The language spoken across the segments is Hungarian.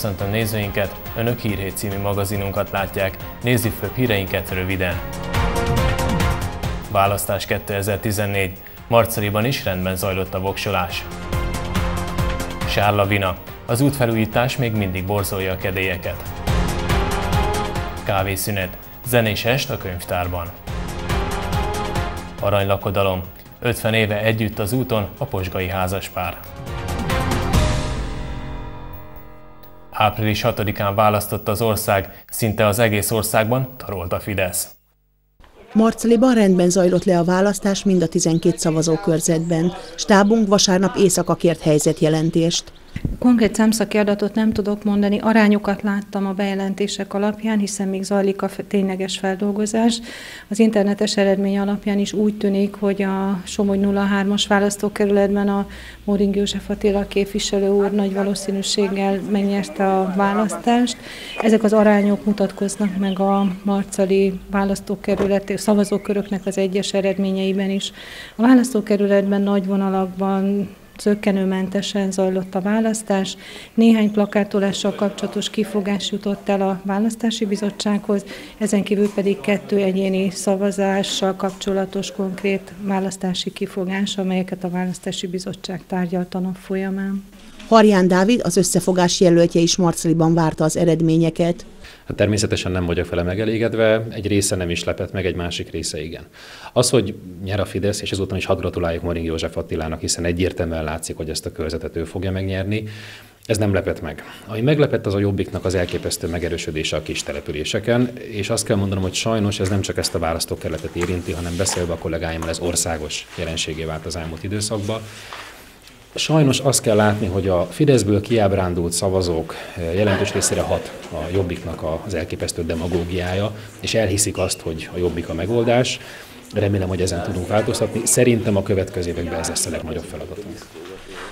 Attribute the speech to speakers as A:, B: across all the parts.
A: Köszöntöm nézőinket, Önök Hírhét című magazinunkat látják, nézzük főbb híreinket röviden. Választás 2014. Marcaliban is rendben zajlott a voksolás. Sárlavina. Az útfelújítás még mindig borzolja a kedélyeket. Kávészünet. Zenés est a könyvtárban. Aranylakodalom. 50 éve együtt az úton a posgai házaspár. Április 6-án választott az ország, szinte az egész országban tarolt a Fidesz.
B: Marcaliban rendben zajlott le a választás mind a 12 szavazókörzetben. Stábunk vasárnap éjszaka kért helyzetjelentést.
C: Konkrét számszaki adatot nem tudok mondani, arányokat láttam a bejelentések alapján, hiszen még zajlik a tényleges feldolgozás. Az internetes eredmény alapján is úgy tűnik, hogy a Somogy 03-as választókerületben a Móring József Attila képviselő úr nagy valószínűséggel megnyerte a választást. Ezek az arányok mutatkoznak meg a marcali választókerület szavazóköröknek az egyes eredményeiben is. A választókerületben nagy vonalakban zöggenőmentesen zajlott a választás. Néhány plakátolással kapcsolatos kifogás jutott el a választási bizottsághoz, ezen kívül pedig kettő egyéni szavazással kapcsolatos konkrét választási kifogás, amelyeket a választási bizottság tárgyalt a nap folyamán.
B: Harján Dávid, az összefogás jelöltje is Marceliban várta az eredményeket.
D: Hát természetesen nem vagyok vele megelégedve, egy része nem is lepett meg, egy másik része igen. Az, hogy nyer a Fidesz, és ezúton is hadd gratuláljuk Moring József Attilának, hiszen egyértelműen látszik, hogy ezt a körzetet ő fogja megnyerni, ez nem lepett meg. Ami meglepett, az a Jobbiknak az elképesztő megerősödése a kis településeken, és azt kell mondanom, hogy sajnos ez nem csak ezt a választókerületet érinti, hanem beszélve a kollégáimmal, ez országos jelenségé vált az elmúlt időszakban. Sajnos azt kell látni, hogy a Fideszből kiábrándult szavazók eh, jelentős részére hat a Jobbiknak az elképesztő demagógiája, és elhiszik azt, hogy a Jobbik a megoldás. Remélem, hogy ezen tudunk változtatni. Szerintem a következő években ez lesz a legnagyobb feladatunk.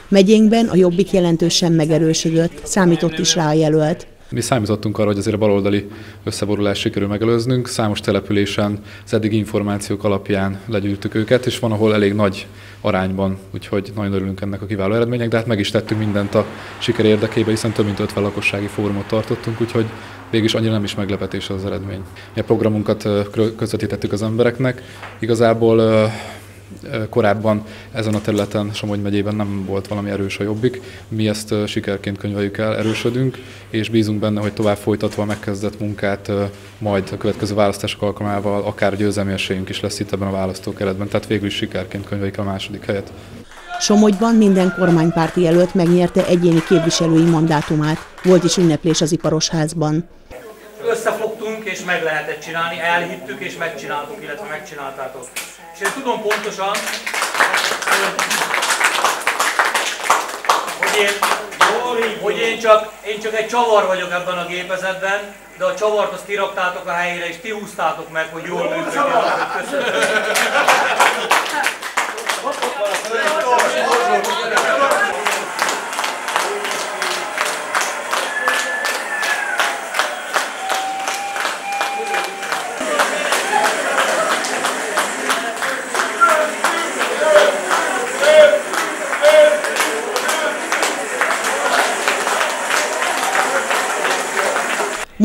B: Megyénkben a Jobbik jelentősen megerősödött, számított is rá a jelölt.
E: Mi számítottunk arra, hogy azért a baloldali összeborulást sikerül megelőznünk. Számos településen az eddigi információk alapján legyűjtük őket, és van, ahol elég nagy arányban, úgyhogy nagyon örülünk ennek a kiváló eredmények, de hát meg is tettünk mindent a siker érdekében, hiszen több mint 50 lakossági fórumot tartottunk, úgyhogy végig annyira nem is meglepetés az eredmény. A programunkat közvetítettük az embereknek. Igazából korábban ezen a területen Somogy megyében nem volt valami erős a jobbik. Mi ezt sikerként könyveljük el, erősödünk, és bízunk benne, hogy tovább folytatva a megkezdett munkát majd a következő választások alkalmával akár győzelmi esélyünk is lesz itt ebben a választókeretben. Tehát végül is sikerként könyveljük a második helyet.
B: Somogyban minden kormánypárti jelölt megnyerte egyéni képviselői mandátumát. Volt is ünneplés az Iparosházban.
F: Összefogtunk és meg lehetett csinálni, elhittük és megcsináltuk, illetve megcsináltátok. És én tudom pontosan, hogy én, hogy én csak, én csak egy csavar vagyok ebben a gépezetben, de a csavart azt kiraktátok a helyére, és ti húztátok meg, hogy jól működjön. Köszönöm.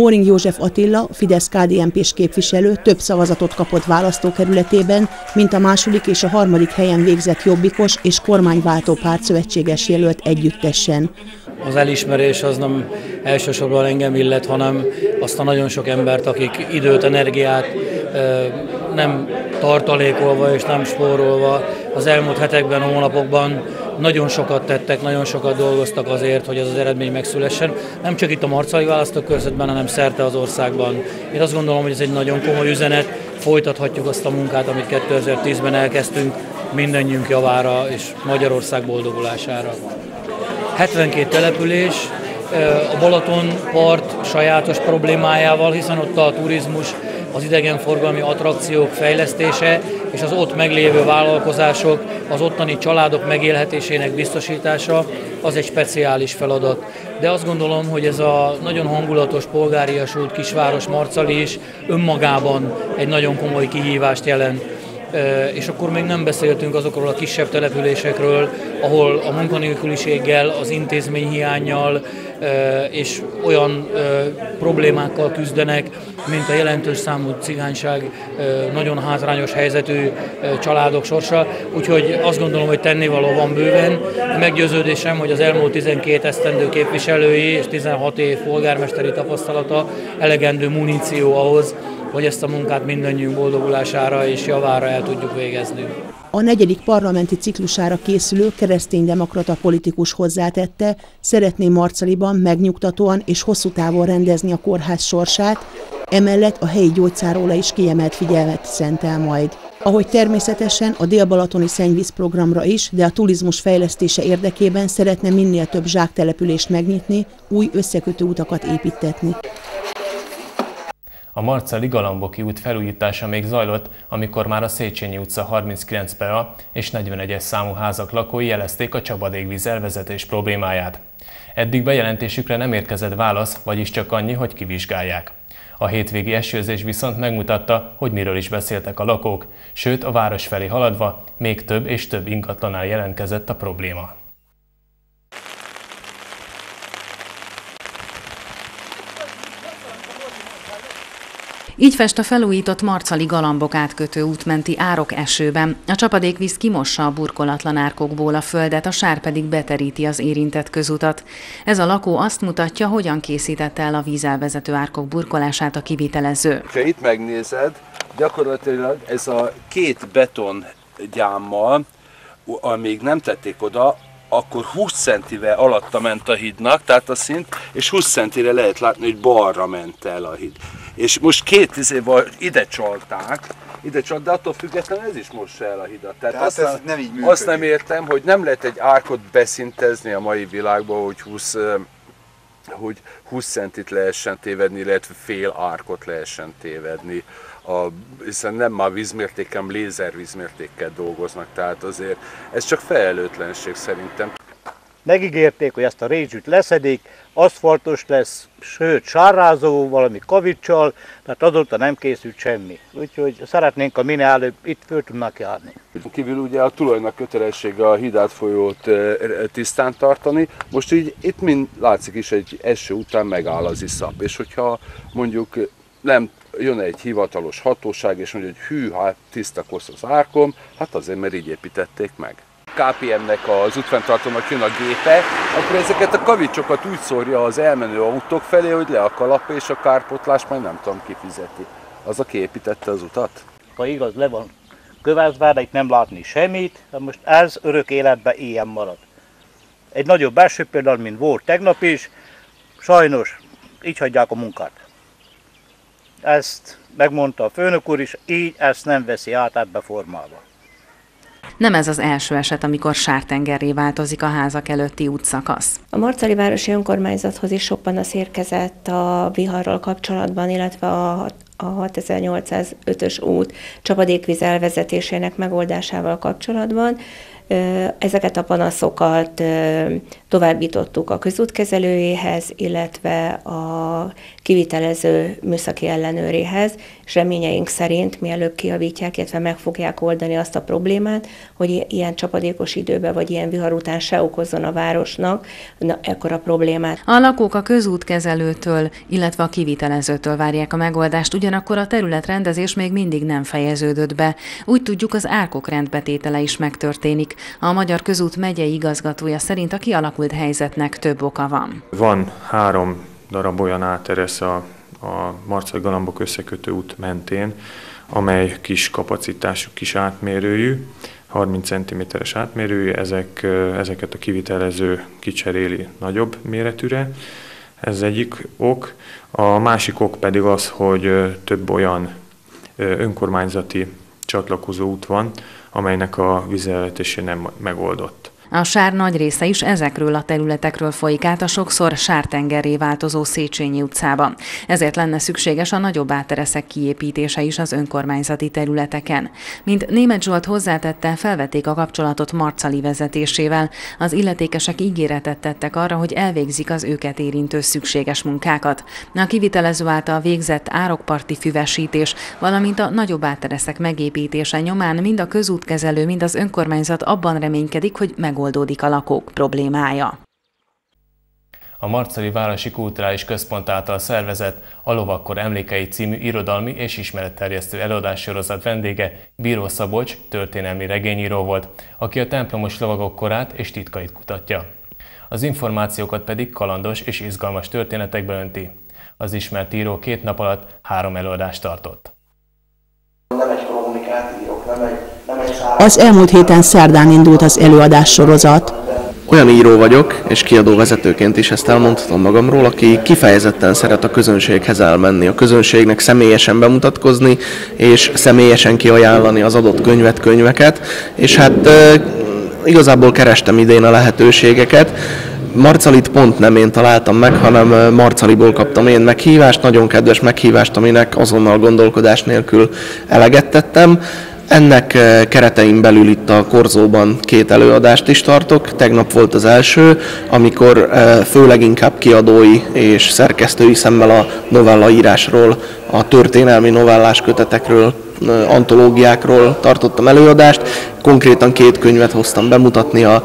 B: Móring József Attila, fidesz kdnp s képviselő több szavazatot kapott választókerületében, mint a második és a harmadik helyen végzett jobbikos és kormányváltó pártszövetséges jelölt együttesen.
G: Az elismerés az nem elsősorban engem illet, hanem azt a nagyon sok embert, akik időt, energiát nem tartalékolva és nem spórolva az elmúlt hetekben, hónapokban nagyon sokat tettek, nagyon sokat dolgoztak azért, hogy ez az eredmény megszülessen. Nem csak itt a marcai választókörzetben, hanem szerte az országban. Én azt gondolom, hogy ez egy nagyon komoly üzenet, folytathatjuk azt a munkát, amit 2010-ben elkezdtünk, mindannyiunk javára és Magyarország boldogulására. 72 település, a Balaton part sajátos problémájával, hiszen ott a turizmus az idegenforgalmi attrakciók fejlesztése és az ott meglévő vállalkozások, az ottani családok megélhetésének biztosítása az egy speciális feladat. De azt gondolom, hogy ez a nagyon hangulatos, polgáriasult kisváros Marcali is önmagában egy nagyon komoly kihívást jelent és akkor még nem beszéltünk azokról a kisebb településekről, ahol a munkanélküliséggel, az intézményhiányjal és olyan problémákkal küzdenek, mint a jelentős számú cigányság, nagyon hátrányos helyzetű családok sorsa. Úgyhogy azt gondolom, hogy tennivaló van bőven. Meggyőződésem, hogy az elmúlt 12 esztendő képviselői és 16 év polgármesteri tapasztalata elegendő muníció ahhoz, hogy ezt a munkát mindannyiunk boldogulására és javára el tudjuk végezni.
B: A negyedik parlamenti ciklusára készülő kereszténydemokrata politikus hozzátette, szeretné Marcaliban megnyugtatóan és hosszú távon rendezni a kórház sorsát, emellett a helyi gyógyszáróla is kiemelt figyelmet szentel majd. Ahogy természetesen a Dél-Balatoni szennyvíz is, de a turizmus fejlesztése érdekében szeretne minél több zsáktelepülést megnyitni, új összekötő utakat építetni.
A: A Marcali Galamboki út felújítása még zajlott, amikor már a Széchenyi utca 39 PA és 41-es számú házak lakói jelezték a csapadékvíz elvezetés problémáját. Eddig bejelentésükre nem érkezett válasz, vagyis csak annyi, hogy kivizsgálják. A hétvégi esőzés viszont megmutatta, hogy miről is beszéltek a lakók, sőt a város felé haladva még több és több ingatlanál jelentkezett a probléma.
H: Így fest a felújított Marcali galambok átkötő útmenti árok esőben. A csapadékvíz kimossa a burkolatlan árkokból a földet, a sár pedig beteríti az érintett közutat. Ez a lakó azt mutatja, hogyan készítette el a vízelvezető árkok burkolását a kivitelező.
I: Ha itt megnézed, gyakorlatilag ez a két beton gyámmal, amíg nem tették oda, akkor 20 centivel alatta ment a hídnak, tehát a szint, és 20 centire lehet látni, hogy balra ment el a híd. És most két izéval ide csalták, ide csalt, de attól függetlenül ez is mossa el a hidat. Tehát, Tehát azt, ez nem, így működik. azt nem értem, hogy nem lehet egy árkot beszintezni a mai világban, hogy 20 hogy 20 centit lehessen tévedni, illetve fél árkot lehessen tévedni. A, hiszen nem már vízmértéken, lézervízmértékkel dolgoznak, tehát azért ez csak felelőtlenség szerintem.
J: Megígérték, hogy ezt a rézsűt leszedik, aszfaltos lesz, sőt sárrázó, valami kavicsal, tehát azóta nem készült semmi. Úgyhogy szeretnénk, a minél előbb itt föl tudnak járni.
I: Kívül ugye a tulajnak kötelessége a hidát folyót tisztán tartani. Most így itt mind látszik is egy eső után megáll az iszap, és hogyha mondjuk nem jön egy hivatalos hatóság, és mondja, hogy hű, hát tiszta kosz az árkom, hát azért, mert így építették meg. KPM-nek az útfenntartónak jön a gépe, akkor ezeket a kavicsokat úgy szórja az elmenő autók felé, hogy le a kalap és a kárpotlás majd nem tudom kifizeti. Az, aki építette az utat?
J: Ha igaz, le van de itt nem látni semmit, de most ez örök életben ilyen marad. Egy nagyobb első például, mint volt tegnap is, sajnos így hagyják a munkát. Ezt megmondta a főnök úr is, így ezt nem veszi át ebbe formában.
H: Nem ez az első eset, amikor sártengerré változik a házak előtti útszakasz.
K: A Marcali Városi Önkormányzathoz is sok panasz érkezett a viharral kapcsolatban, illetve a a 6805-ös út csapadékvíz elvezetésének megoldásával kapcsolatban. Ezeket a panaszokat továbbítottuk a közútkezelőjéhez, illetve a kivitelező műszaki ellenőréhez, és reményeink szerint mielőbb kiavítják, illetve meg fogják oldani azt a problémát, hogy ilyen csapadékos időben vagy ilyen vihar után se okozzon a városnak na, ekkora problémát.
H: A lakók a közútkezelőtől, illetve a kivitelezőtől várják a megoldást, ugyanakkor a területrendezés még mindig nem fejeződött be. Úgy tudjuk, az árkok rendbetétele is megtörténik. A Magyar Közút megyei igazgatója szerint a kialakult helyzetnek több oka van.
L: Van három darab olyan áteresz a, a Marcai Galambok összekötő út mentén, amely kis kapacitású, kis átmérőjű, 30 cm-es átmérőjű, ezek, ezeket a kivitelező kicseréli nagyobb méretűre. Ez egyik ok. A másik ok pedig az, hogy több olyan önkormányzati csatlakozó út van, amelynek a vizelletése nem megoldott.
H: A sár nagy része is ezekről a területekről folyik át a sokszor sártengerré változó Széchenyi utcába. Ezért lenne szükséges a nagyobb átereszek kiépítése is az önkormányzati területeken. Mint Német Zsolt hozzátette, felvették a kapcsolatot Marcali vezetésével. Az illetékesek ígéretet tettek arra, hogy elvégzik az őket érintő szükséges munkákat. A kivitelező által végzett árokparti füvesítés, valamint a nagyobb átereszek megépítése nyomán mind a közútkezelő, mind az önkormányzat abban reménykedik, hogy meg megoldódik a lakók problémája.
A: A Marceli Városi Kulturális Központ által szervezett a Lovakkor Emlékei című irodalmi és ismeretterjesztő előadássorozat vendége Bíró Szabolcs történelmi regényíró volt, aki a templomos lovagok korát és titkait kutatja. Az információkat pedig kalandos és izgalmas történetekbe önti. Az ismert író két nap alatt három előadást tartott.
M: Nem egy kommunikát írok, nem egy
B: Az elmúlt héten szerdán indult az előadás sorozat.
M: Olyan író vagyok, és kiadó vezetőként is ezt elmondhatom magamról, aki kifejezetten szeret a közönséghez elmenni, a közönségnek személyesen bemutatkozni, és személyesen kiajánlani az adott könyvet, könyveket, és hát igazából kerestem idén a lehetőségeket. Marcalit pont nem én találtam meg, hanem Marcaliból kaptam én meghívást, nagyon kedves meghívást, aminek azonnal gondolkodás nélkül eleget tettem. Ennek keretein belül itt a Korzóban két előadást is tartok. Tegnap volt az első, amikor főleg inkább kiadói és szerkesztői szemmel a novellaírásról, a történelmi novellás kötetekről, antológiákról tartottam előadást. Konkrétan két könyvet hoztam bemutatni, a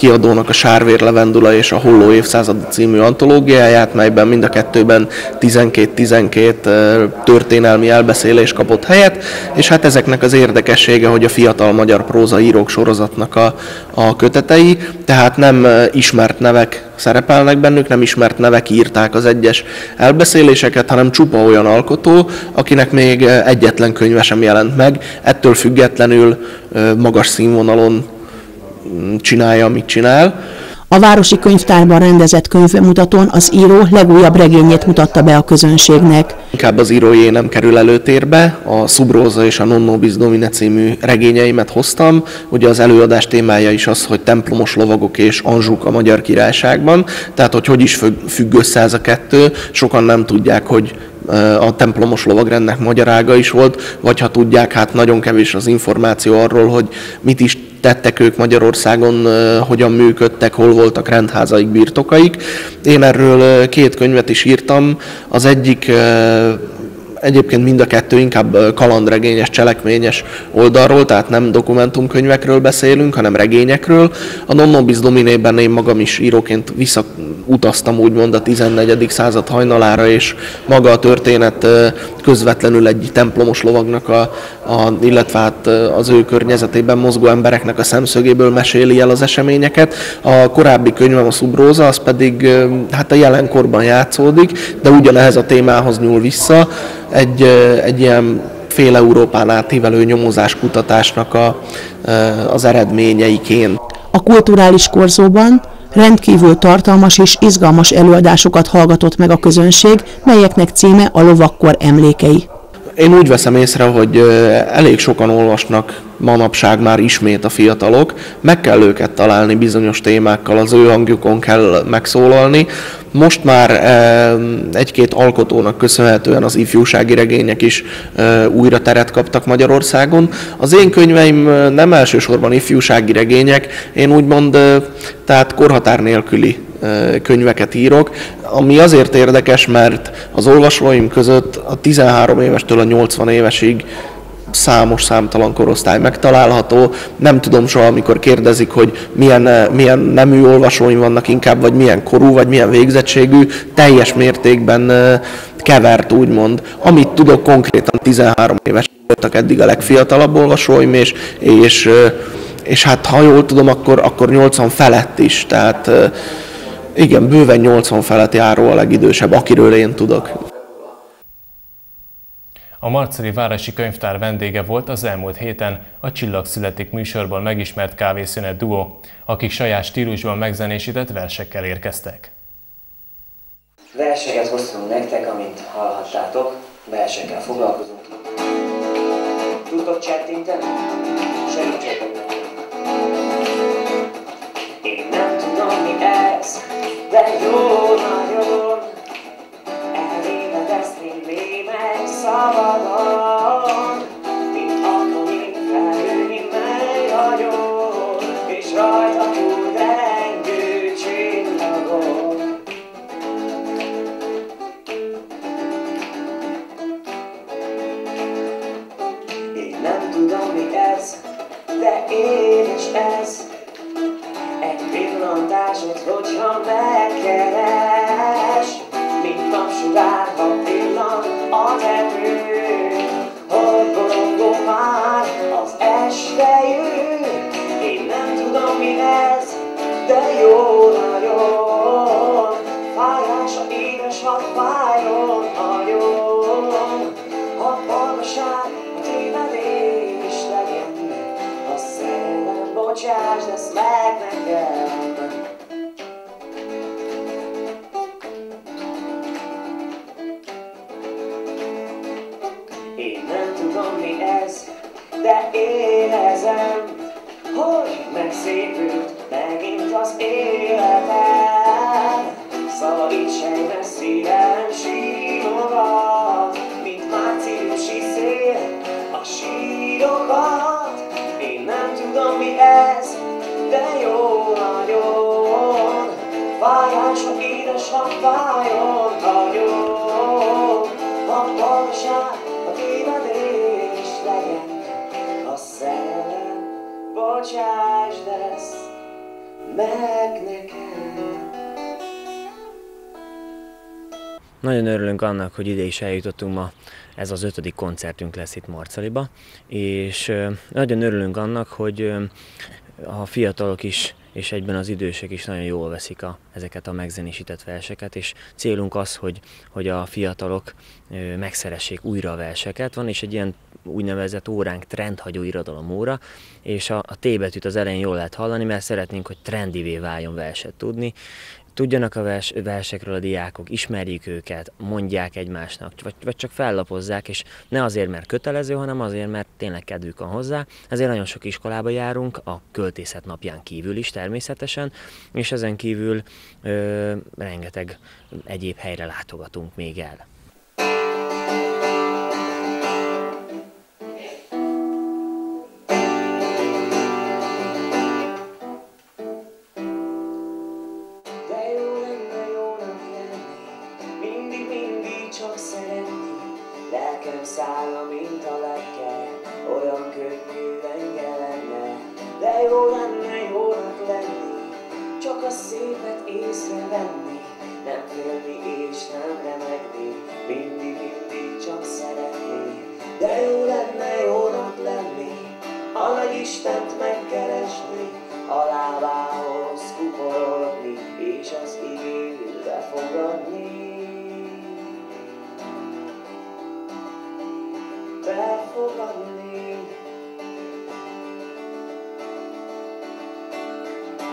M: kiadónak a Sárvér Levendula és a Holló évszázad című antológiáját, melyben mind a kettőben 12-12 történelmi elbeszélés kapott helyet, és hát ezeknek az érdekessége, hogy a fiatal magyar prózaírók sorozatnak a, a kötetei, tehát nem ismert nevek szerepelnek bennük, nem ismert nevek írták az egyes elbeszéléseket, hanem csupa olyan alkotó, akinek még egyetlen könyve sem jelent meg, ettől függetlenül magas színvonalon csinálja, amit csinál.
B: A Városi Könyvtárban rendezett könyvbemutatón az író legújabb regényét mutatta be a közönségnek.
M: Inkább az írójé nem kerül előtérbe, a Szubróza és a Nonno Bis Domine című regényeimet hoztam. Ugye az előadás témája is az, hogy templomos lovagok és anzsuk a magyar királyságban, tehát hogy hogy is függ össze ez a kettő. Sokan nem tudják, hogy a templomos lovagrendnek magyar ága is volt, vagy ha tudják, hát nagyon kevés az információ arról, hogy mit is tettek ők Magyarországon, hogyan működtek, hol voltak rendházaik, birtokaik. Én erről két könyvet is írtam. Az egyik Egyébként mind a kettő inkább kalandregényes, cselekményes oldalról, tehát nem dokumentumkönyvekről beszélünk, hanem regényekről. A Nonnobis Dominében én magam is íróként visszautaztam úgymond a 14. század hajnalára, és maga a történet közvetlenül egy templomos lovagnak, a, a, illetve hát az ő környezetében mozgó embereknek a szemszögéből meséli el az eseményeket. A korábbi könyvem, a Szubróza, az pedig hát a jelenkorban játszódik, de ugyanehhez a témához nyúl vissza egy, egy ilyen fél Európán átívelő nyomozás kutatásnak a, az eredményeiként.
B: A kulturális korzóban rendkívül tartalmas és izgalmas előadásokat hallgatott meg a közönség, melyeknek címe a Lovakkor emlékei.
M: Én úgy veszem észre, hogy elég sokan olvasnak manapság már ismét a fiatalok, meg kell őket találni bizonyos témákkal, az ő hangjukon kell megszólalni. Most már egy-két alkotónak köszönhetően az ifjúsági regények is újra teret kaptak Magyarországon. Az én könyveim nem elsősorban ifjúsági regények, én úgymond tehát korhatár nélküli könyveket írok, ami azért érdekes, mert az olvasóim között a 13 évestől a 80 évesig számos számtalan korosztály megtalálható. Nem tudom soha, amikor kérdezik, hogy milyen, milyen nemű olvasóim vannak inkább, vagy milyen korú, vagy milyen végzettségű, teljes mértékben kevert, úgymond. Amit tudok, konkrétan 13 éves voltak eddig a legfiatalabb olvasóim, és, és, és hát ha jól tudom, akkor, akkor 80 felett is, tehát igen, bőven 80 felett járó a legidősebb, akiről én tudok.
A: A Marceli Városi Könyvtár vendége volt az elmúlt héten a Csillag születik műsorból megismert kávészünet duó, akik saját stílusban megzenésített versekkel érkeztek.
N: Verseket hoztunk nektek, amint hallhattátok, versekkel foglalkozunk. Tudtok csettinteni? Nem tudom mi ez, de jó nagyon. Elvédedezni némely szabadon mondásod, hogyha megkered sírokat. Én nem tudom mi ez, de jó nagyon. Fájás, ha édes, ha fájjon nagyon. A valóság, a tévedés legyen, a szerelem, bocsásd ezt meg
O: Nagyon örülünk annak, hogy ide is eljutottunk ma. Ez az ötödik koncertünk lesz itt Marcaliba, és nagyon örülünk annak, hogy a fiatalok is és egyben az idősek is nagyon jól veszik a, ezeket a megzenésített verseket, és célunk az, hogy, hogy a fiatalok megszeressék újra a verseket. Van is egy ilyen úgynevezett óránk trendhagyó irodalom óra, és a, a T betűt az elején jól lehet hallani, mert szeretnénk, hogy trendivé váljon verset tudni, tudjanak a vers, versekről a diákok, ismerjék őket, mondják egymásnak, vagy, vagy csak fellapozzák, és ne azért, mert kötelező, hanem azért, mert tényleg kedvük van hozzá. Ezért nagyon sok iskolába járunk, a költészet napján kívül is természetesen, és ezen kívül ö, rengeteg egyéb helyre látogatunk még el.
N: Az igét befogadni. Befogadni.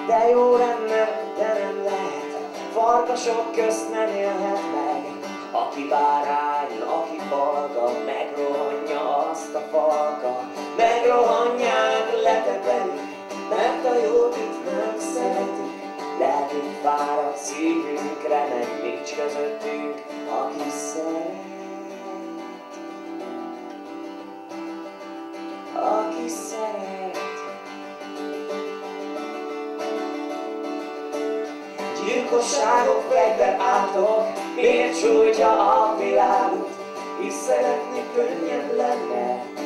N: De jó lenne, de nem lehet, farkasok közt nem élhet meg. Aki bárány, aki falka, megrohanja azt a falka, megrohanják, letepelik, mert a jót itt nem szeretik. Lehetünk fáradt szívünk, remeg nincs közöttünk, aki szeret. Aki szeret. Gyilkosságok, fegyver átok, miért sújtja a világot? És szeretni könnyebb lenne,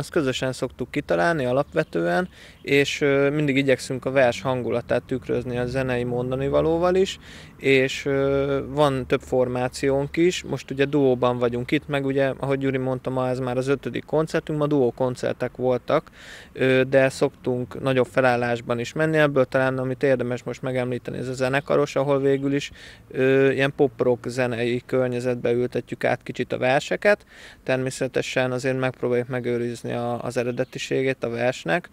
N: Ezt közösen szoktuk kitalálni alapvetően, és mindig igyekszünk a vers hangulatát tükrözni a zenei mondani valóval is, és van több formációnk is, most ugye duóban vagyunk itt, meg ugye, ahogy Gyuri mondta, ma ez már az ötödik koncertünk, ma duó koncertek voltak, de szoktunk nagyobb felállásban is menni, ebből talán amit érdemes most megemlíteni, ez a zenekaros, ahol végül is ilyen pop-rock zenei környezetbe ültetjük át kicsit a verseket, természetesen azért megpróbáljuk megőrizni a, az eredetiségét a versnek,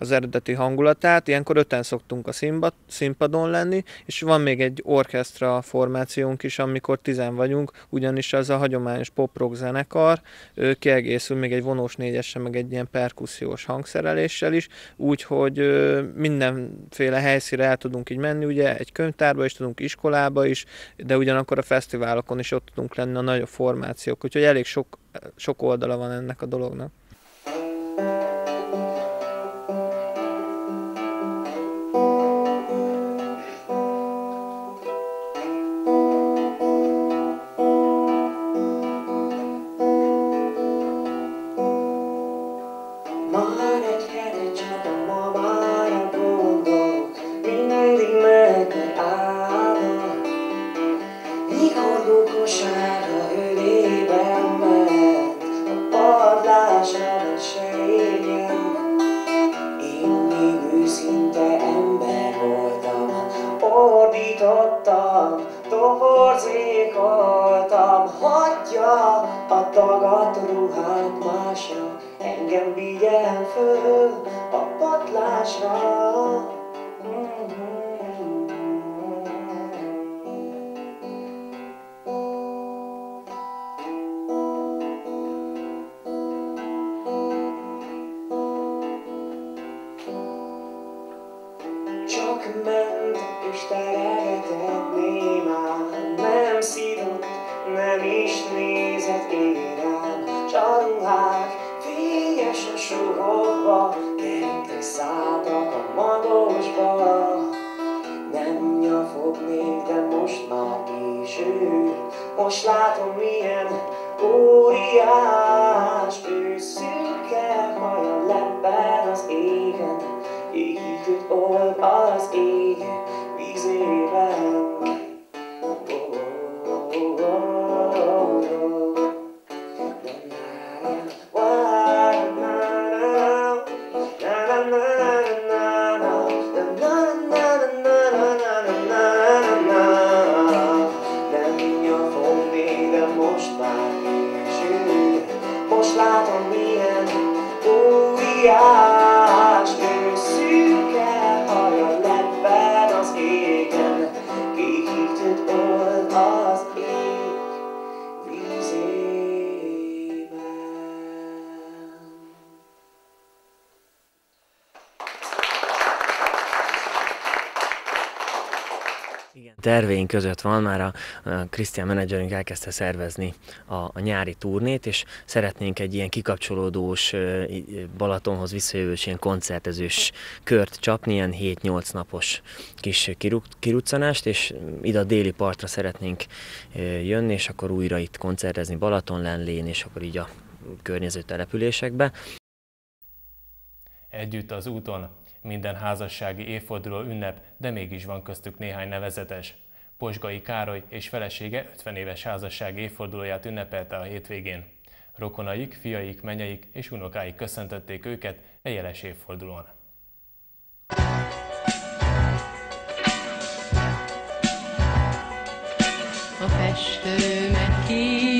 N: az eredeti hangulatát. Ilyenkor öten szoktunk a színpad, színpadon lenni, és van még egy orkestra formációnk is, amikor tizen vagyunk, ugyanis az a hagyományos pop-rock zenekar, ő kiegészül még egy vonós négyessel, meg egy ilyen perkussziós hangszereléssel is, úgyhogy mindenféle helyszíre el tudunk így menni, ugye egy könyvtárba is tudunk, iskolába is, de ugyanakkor a fesztiválokon is ott tudunk lenni a nagyobb formációk, úgyhogy elég sok, sok oldala van ennek a dolognak.
O: Terveink között van, már a Krisztián menedzserünk elkezdte szervezni a, a nyári turnét, és szeretnénk egy ilyen kikapcsolódós Balatonhoz visszajövős ilyen koncertezős kört csapni, ilyen 7-8 napos kis kiruccanást, és ide a déli partra szeretnénk jönni, és akkor újra itt koncertezni Balaton, Lenlén, és akkor így a környező településekbe.
A: Együtt az úton minden házassági évforduló ünnep, de mégis van köztük néhány nevezetes. Posgai Károly és felesége 50 éves házassági évfordulóját ünnepelte a hétvégén. Rokonaik, fiaik, menyeik és unokáik köszöntötték őket egy jeles évfordulón.
P: A festő megkívánt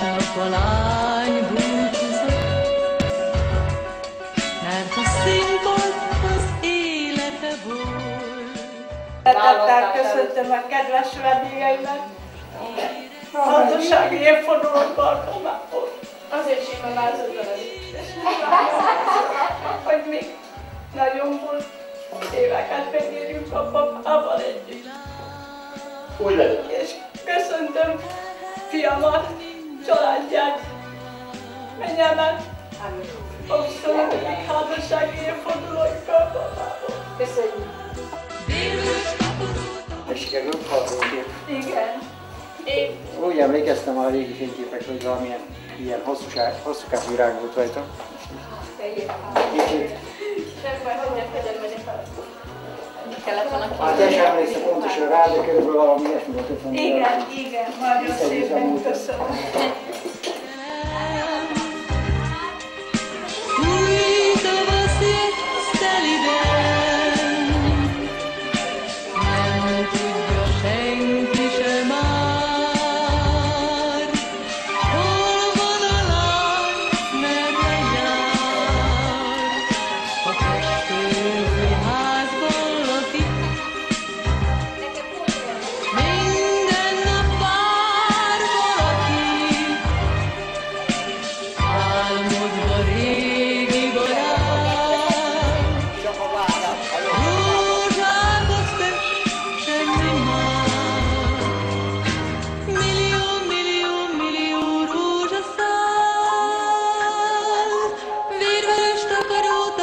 P: másnap a lány búcsúzott, mert a színpad az élete volt.
Q: Szeretettel köszöntöm a kedves vendégeimet. Házassági évfordulót alkalmából. Azért simán hogy még nagyon volt éveket megérjük a papával együtt.
R: Úgy legyen.
Q: És köszöntöm fiamat, családját, menyemet, a 24. házassági évfordulóikkal papával. Köszönjük.
R: Sikerült hazókép.
Q: Igen. Én
R: Úgy emlékeztem a régi fényképekre, hogy valamilyen ilyen hosszúság, hosszúkás virág volt rajta. Kicsit.
Q: Nem baj, hogy megyek fel. Kellett volna
R: Hát én sem emlékszem pontosan rá, de körülbelül valami ilyesmi volt.
Q: Igen, igen, nagyon szépen köszönöm.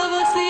P: all of us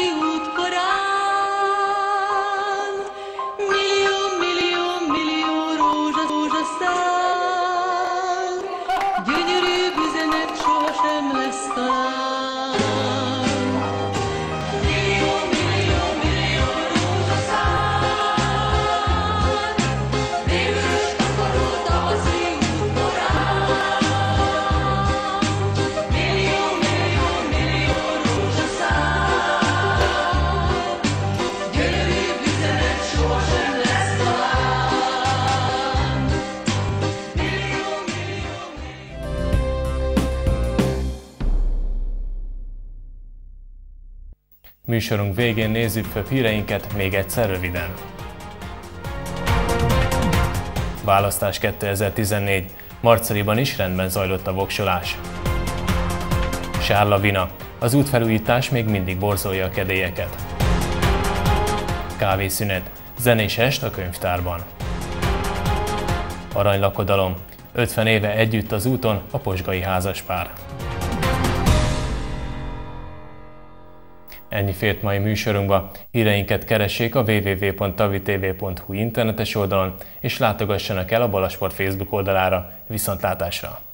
A: Műsorunk végén nézzük fel híreinket még egyszer röviden. Választás 2014. Marceliban is rendben zajlott a voksolás. Sárlavina. Az útfelújítás még mindig borzolja a kedélyeket. Kávészünet. Zenés est a könyvtárban. Aranylakodalom. 50 éve együtt az úton a posgai házaspár. Ennyi fért mai műsorunkba. Híreinket keressék a www.tavitv.hu internetes oldalon, és látogassanak el a Balasport Facebook oldalára. Viszontlátásra!